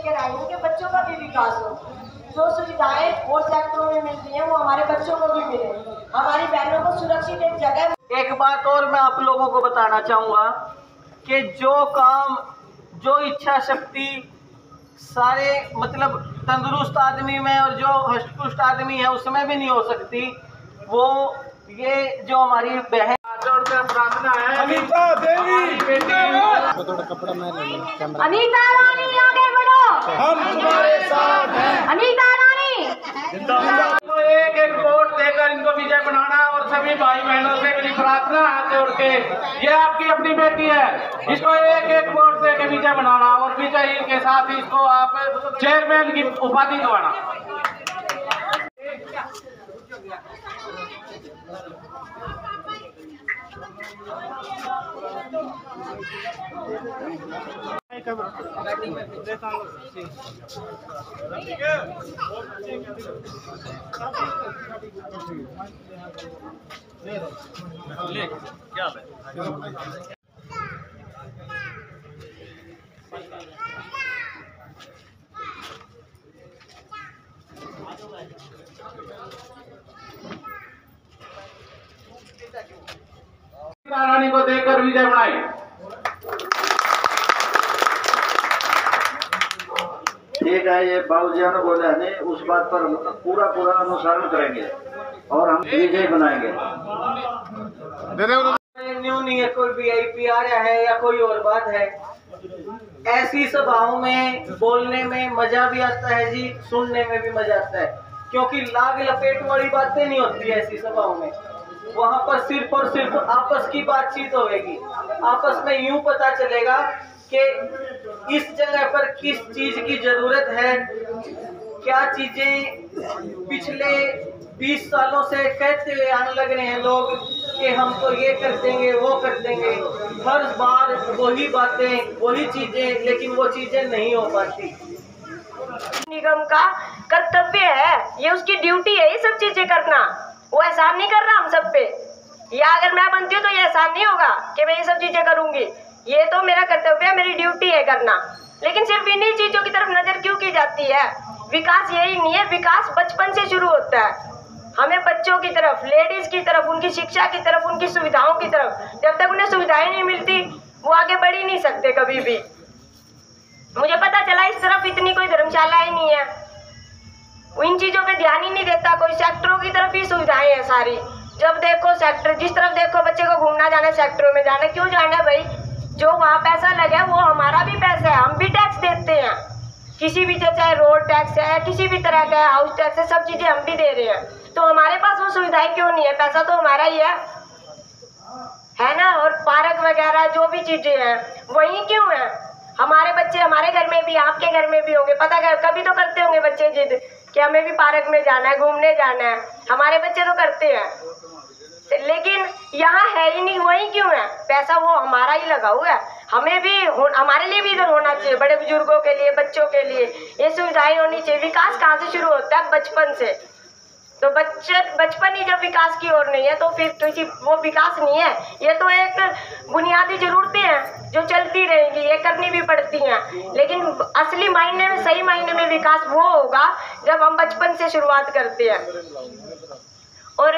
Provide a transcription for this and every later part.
लेकर आई हूँ कि बच्चों का भी विकास हो। जो सुविधाएँ और सेक्टरों में मिल रही हैं वो हमारे बच्चों को भी मिले। हमारी बहनों को सुरक्षित एक जगह एक बात और मैं आप लोगों को बताना चाहूँगा कि जो काम जो इच्छा शक्ति सारे मतलब तंदुरुस्त आदमी में और जो हष्टपुष्ट आदमी है उसमें भी नहीं हो सकती वो ये जो हमारी बहन है। अनीता देवी हमारी अनीता रानी आगे बढ़ो हम तुम्हारे साथ हैं अनीता रानी तो एक एक वोट देकर इनको विजय बनाना और सभी भाई बहनों से मेरी प्रार्थना है जोड़ के ये आपकी अपनी बेटी है। इसको एक एक वोट से के विजय बनाना और विजय के साथ ही इसको आप चेयरमैन की उपाधि को देकर विजय बनाए ठीक है ये बाबूजिया ने बोले नहीं उस बात पर पूरा पूरा अनुसरण करेंगे और हम विजय बनाएँगे। न्यू नहीं है कोई वी आई पी आ रहा है या कोई और बात है। ऐसी सभाओं में बोलने में मज़ा भी आता है जी सुनने में भी मज़ा आता है। क्योंकि लाग लपेट वाली बातें नहीं होती ऐसी सभाओं में। वहाँ पर सिर्फ़ और सिर्फ़ आपस की बातचीत होगी आपस में यूँ पता चलेगा कि इस जगह पर किस चीज़ की ज़रूरत है? क्या चीज़ें पिछले 20 सालों से कहते हुए आने लग रहे हैं लोग कि हम तो ये कर देंगे, वो कर देंगे। हर बार वही बातें, वही चीज़ें, लेकिन वो चीज़ें नहीं हो पाती। निगम का कर्तव्य है, ये उसकी ड्यूटी है, ये सब चीज़ें करना। वो एहसान नहीं कर रहा हम सब पे। या अगर मैं बनती हूँ तो ये एहसान नहीं होगा कि मैं ये सब चीज़ें करूँगी। ये तो मेरा कर्तव्य है, मेरी ड्यूटी है करना। लेकिन सिर्फ़ इन्हीं चीज़ों की तरफ़ नज़र क्यों की जाती है? विकास यही नहीं है, विकास बचपन से शुरू होता है। हमें बच्चों की तरफ़, लेडीज़ की तरफ़, उनकी शिक्षा की तरफ़, उनकी सुविधाओं की तरफ़, जब तक उन्हें सुविधाएँ नहीं मिलती, वो आगे बढ़ ही नहीं सकते कभी भी। मुझे पता चला इस तरफ़ इतनी कोई धर्मशाला ही नहीं है। इन चीज़ों पे ध्यान ही नहीं देता कोई। सेक्टरों की तरफ़ ही सुविधाएँ हैं सारी। जब देखो सेक्टर, जिस तरफ़ देखो बच्चे को घूमना जाना, सेक्टरों में जाना, क्यों जाना भाई? जो वहाँ पैसा लगे, वो हमारा भी पैसा है। हम भी टैक्स देते हैं। किसी भी चाहे रोड टैक्स है किसी भी तरह का हाउस टैक्स है, सब चीज़ें हम भी दे रहे हैं। तो हमारे पास वो सुविधाएँ क्यों नहीं है? पैसा तो हमारा ही है। है ना? और पार्क वगैरह, जो भी चीज़ें हैं, वही क्यों है? हमारे बच्चे हमारे घर में भी, आपके घर में भी होंगे। पता कर, कभी तो करते होंगे बच्चे जिद कि हमें भी पार्क में जाना है, घूमने जाना है। हमारे बच्चे तो करते हैं। लेकिन यहाँ है ही नहीं, वही क्यों है? पैसा वो हमारा ही लगा हुआ है। हमें भी हमारे लिए भी इधर होना चाहिए, बड़े बुज़ुर्गों के लिए, बच्चों के लिए। ये सुविधाएँ होनी चाहिए। विकास कहाँ से शुरू होता है? बचपन से। तो बच्चे बचपन ही जब विकास की ओर नहीं है तो फिर किसी वो विकास नहीं है। ये तो एक बुनियादी जरूरतें हैं, जो चलती रहेंगी, ये करनी भी पड़ती हैं। लेकिन असली मायने में, सही मायने में विकास वो होगा, जब हम बचपन से शुरुआत करते हैं। और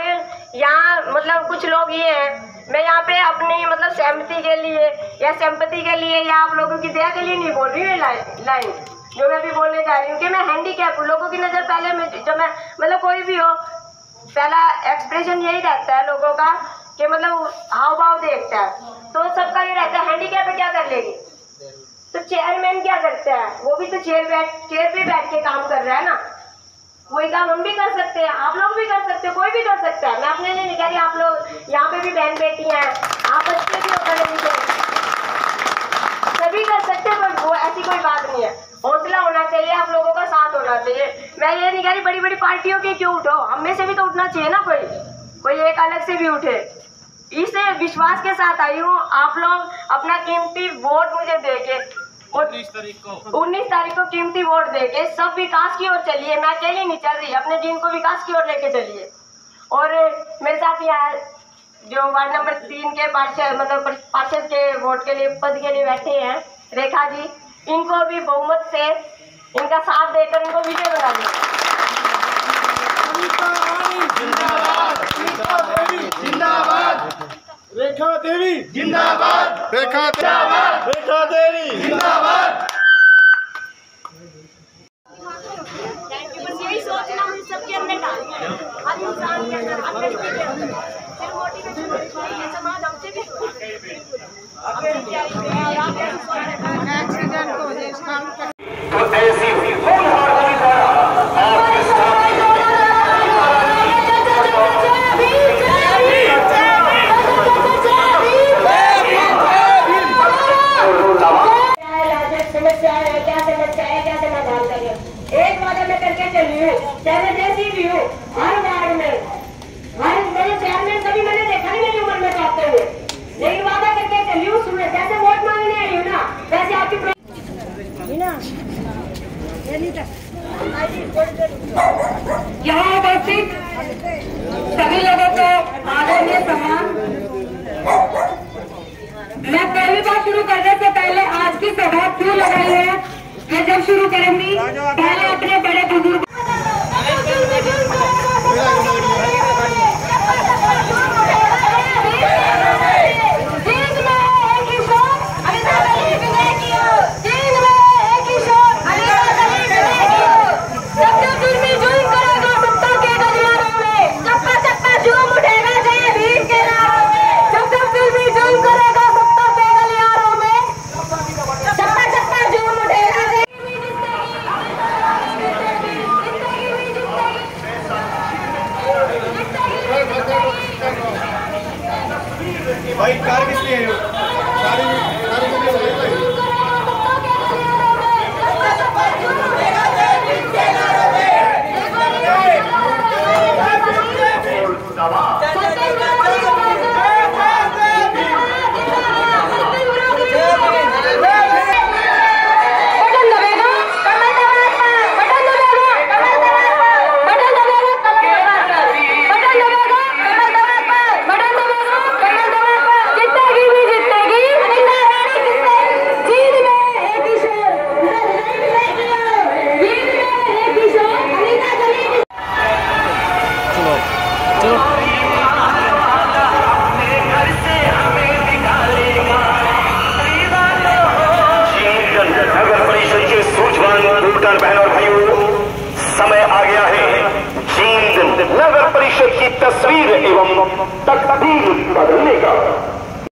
यहाँ मतलब कुछ लोग ये हैं, मैं यहाँ पे अपनी मतलब सहमति के लिए या सहमति के लिए या आप लोगों की दया के लिए नहीं बोल रही हूँ लाइन जो मैं अभी बोलने जा रही हूँ कि मैं हैंडीकैप हूँ, लोगों की नज़र पहले में, जब मैं मतलब कोई भी हो, पहला एक्सप्रेशन यही रहता है लोगों का कि मतलब हाव भाव देखता है। तो सबका ये रहता है हैंडीकैप क्या कर लेगी? तो चेयरमैन क्या करता है? वो भी तो चेयर बैठ चेयर पे बैठ के काम कर रहा है ना। वही काम हम भी कर सकते हैं, आप लोग भी कर सकते हो, कोई भी कर सकता है। मैं अपने लिए नहीं कह रही, आप लोग यहाँ पे भी बहन बेटी हैं, आप बच्चे भी हो लिखे सभी कर सकते हैं, पर वो ऐसी कोई बात नहीं है। हौसला होना चाहिए, आप लोगों का साथ होना चाहिए। मैं ये नहीं कह रही बड़ी बड़ी पार्टियों के क्यों उठो? हम से भी तो उठना चाहिए ना कोई। कोई एक अलग से भी उठे। इस विश्वास के साथ आई हूँ, आप लोग अपना कीमती वोट मुझे दे के और उन्नीस तारीख को। उन्नीस तारीख को कीमती वोट देके सब विकास की ओर चलिए। मैं अकेली नहीं चल रही अपने जिन को विकास की ओर लेके चलिए। और मेरे साथ यहाँ जो वार्ड नंबर तीन के पार्षद मतलब पार्षद के वोट के लिए पद के लिए बैठे हैं रेखा जी इनको भी बहुमत से इनका साथ देकर इनको विजय बना दिया जिंदाबाद। रेखा देवी। जिंदाबाद। रेखा जिंदाबाद। रेखा देवी जिंदाबाद बस यही सोचना हम सबके अंदर डालना है हर इंसान के अंदर हर व्यक्ति के अंदर फिर मोटिवेशन होनी चाहिए समाज हमसे भी अपनी तैयारी में और आप ऐसे सोच रहे हैं। तो ऐसी फुल हार्मनी द्वारा आपके सामने समस्या है क्या समस्या है क्या समाधान करें एक वादा मैं करके चली हूँ चाहे मैं जैसी भी हूँ हर यहाँ उपस्थित सभी लोगों को आदरणीय सम्मान मैं पहली बार शुरू करने से पहले आज की सभा क्यों लगाई है? मैं जब शुरू करूँगी, पहले अपने बड़े बुज़ुर्ग